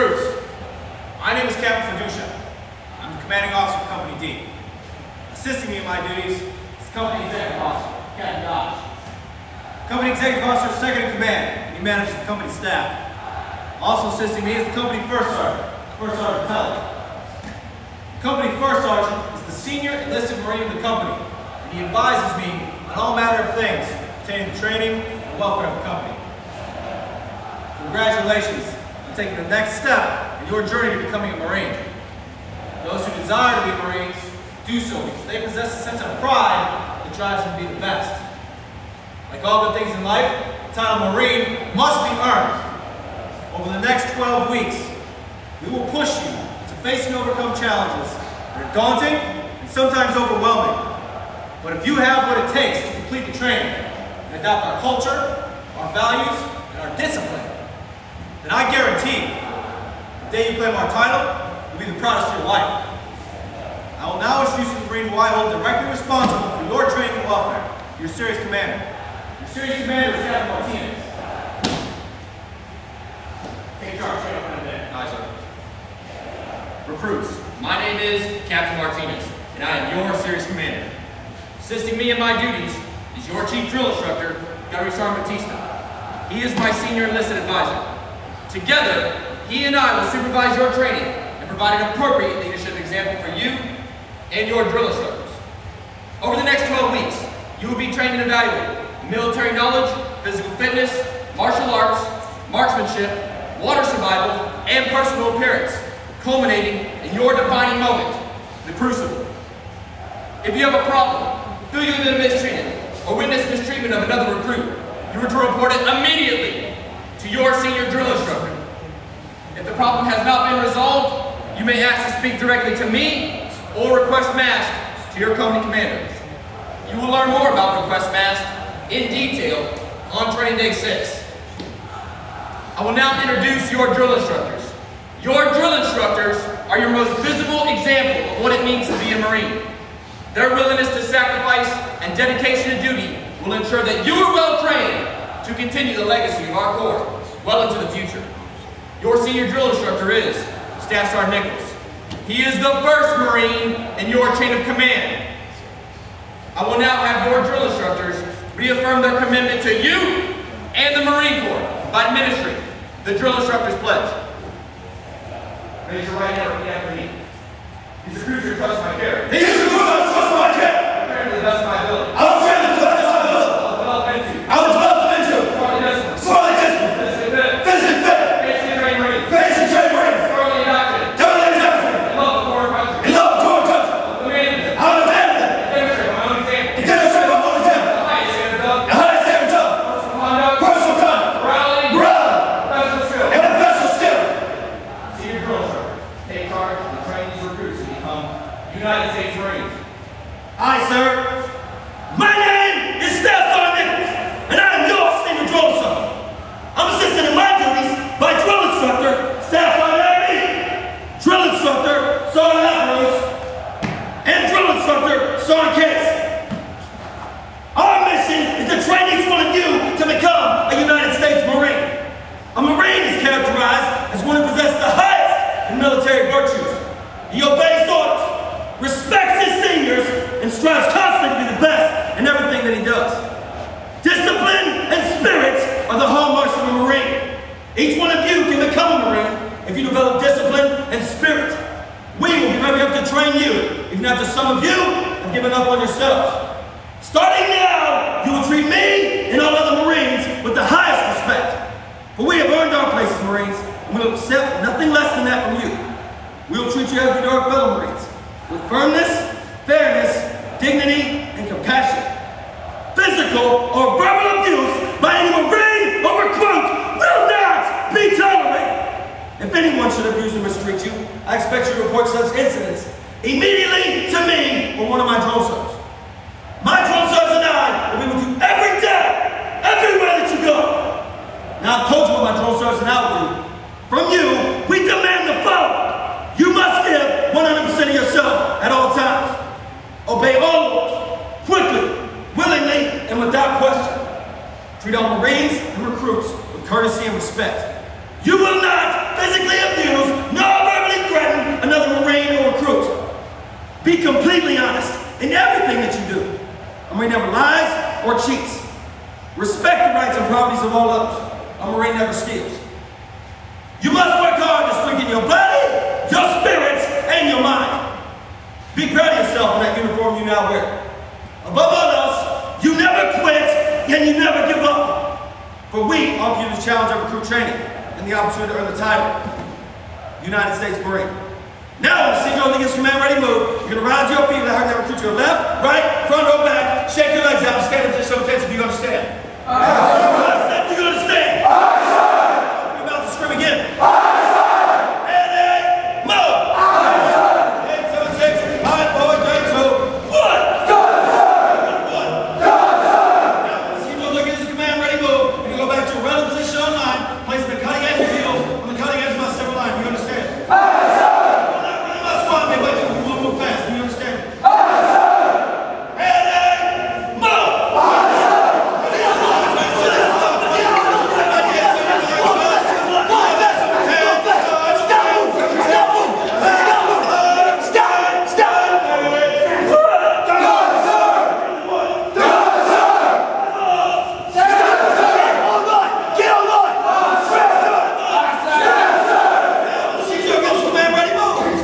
Crews, my name is Captain Fiducia. I'm the commanding officer of Company D. Assisting me in my duties is Company Executive Officer, Captain Dodge. Company Executive Officer is second in command, and he manages the company staff. Also assisting me is the company first sergeant, First Sergeant Pelly. Company first sergeant is the senior enlisted Marine of the company, and he advises me on all matter of things pertaining to training and welfare of the company. Congratulations on taking the next step in your journey to becoming a Marine. Those who desire to be Marines do so because they possess a sense of pride that drives them to be the best. Like all good things in life, the title Marine must be earned. Over the next 12 weeks, we will push you to face and overcome challenges that are daunting and sometimes overwhelming. But if you have what it takes to complete the training and adopt our culture, our values, and our discipline, then I guarantee the day you claim our title will be the proudest of your life. I will now introduce you to the Marine who I hold directly responsible for your training and welfare, your series commander. Your series commander is Captain Martinez. Take charge, straight up in a bit. Aye, sir. Recruits, my name is Captain Martinez, and I am your series commander. Assisting me in my duties is your chief drill instructor, Gunnery Sergeant Batista. He is my senior enlisted advisor. Together, he and I will supervise your training and provide an appropriate leadership example for you and your drill instructors. Over the next 12 weeks, you will be trained and evaluated military knowledge, physical fitness, martial arts, marksmanship, water survival, and personal appearance, culminating in your defining moment, the crucible. If you have a problem, feel you've been mistreated, or witness mistreatment of another recruit, you are to report it immediately to your senior drill instructor. If the problem has not been resolved, you may ask to speak directly to me or request mast to your company commander. You will learn more about request mast in detail on training day six. I will now introduce your drill instructors. Your drill instructors are your most visible example of what it means to be a Marine. Their willingness to sacrifice and dedication to duty will ensure that you are well trained to continue the legacy of our Corps well into the future. Your senior drill instructor is Staff Sergeant Nichols. He is the first Marine in your chain of command. I will now have your drill instructors reaffirm their commitment to you and the Marine Corps by administering the drill instructor's pledge. Raise your right hand after me. These recruits are trust my care. These are the trust my care. Apparently of my ability. I will train them to the best of my ability. I'll develop into. I will develop them into Thoroughly disciplined. sorely disciplined, Physically fit. physically fit, Basically trained Marine. basic trained Marines, Thoroughly indoctrinated. totally indifferent, In love with foreign country. in love with our country. Commanded. I will defend them Demonstrate my own example. and demonstrate my own example. The highest standards of The highest standards of personal conduct, personal conduct, morality, morality, professional skill. and professional skill. Senior drill instructor, take charge and train these recruits to become United States Marines. Aye, sir. My name is Staff Sergeant Nichols, and I am your senior drill instructor. I'm assisted in my duties by drill instructor Staff Sergeant Abby, drill instructor Sergeant Ambrose, and drill instructor Sergeant Case. Our mission is to train each one of you to become a United States Marine. A Marine is characterized as one who possesses the highest in military virtues. He obeys orders, respects his seniors, and strives constantly to be the best in everything that he does. Discipline and spirits are the hallmarks of a Marine. Each one of you can become a Marine if you develop discipline and spirit. We will be ready to train you, even after some of you have given up on yourselves. Starting now, you will treat me and all other Marines with the highest respect. For we have earned our place as Marines, and we will accept nothing less than that from you. We will treat you as we do our fellow Marines, with firmness, fairness, dignity, and compassion. Physical or verbal abuse by any respect. You will not physically abuse nor verbally threaten another Marine or recruit. Be completely honest in everything that you do. A Marine never lies or cheats. Respect the rights and properties of all others. A Marine never steals. You must work hard to strengthen your body, your spirits, and your mind. Be proud of yourself in that uniform you now wear. Above all else, you never quit and you never give up. For we offer you the challenge of recruit training and the opportunity to earn the title. United States Marine. Now, the senior on the instrument, ready move. You're gonna rise your feet and have that recruit to your left, right, front, or back. Shake your legs out, stand up just so attention. Do you understand? Uh -huh.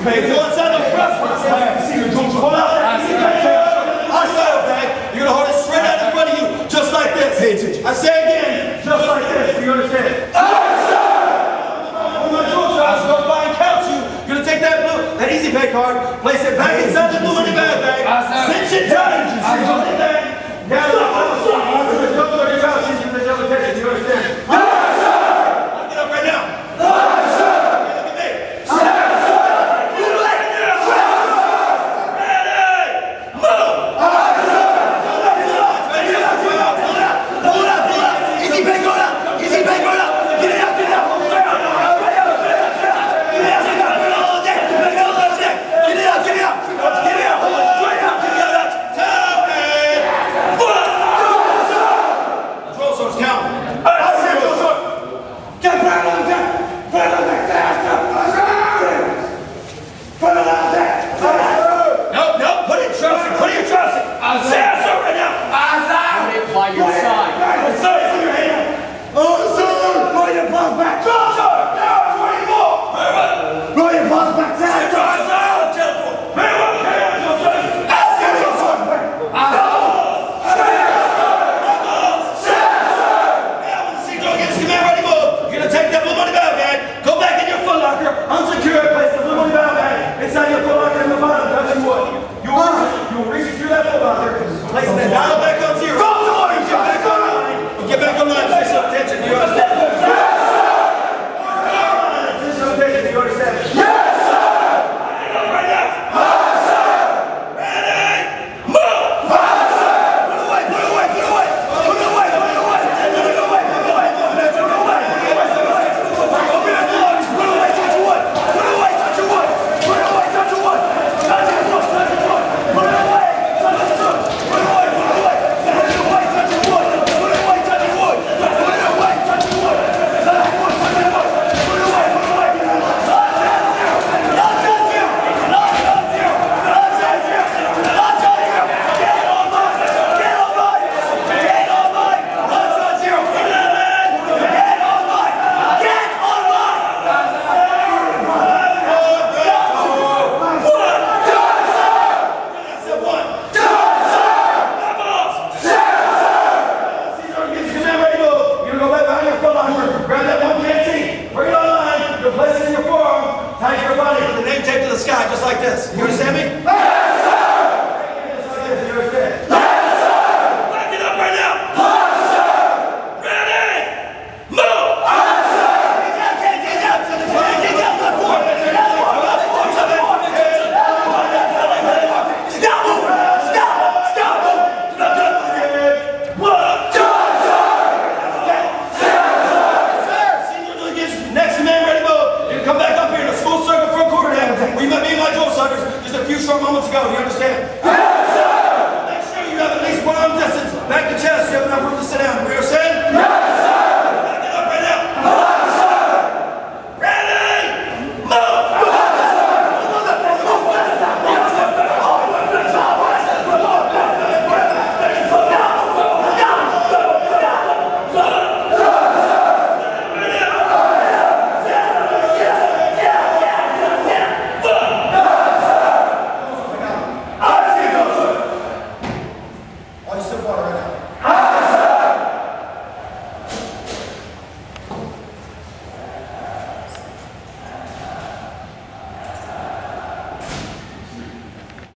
baby. I see you don't pull out. I said, back. You're gonna hold it straight out in front of you, just like this. I say again, just like this. You understand? That EZ Pay card, place it back inside the blue Yes.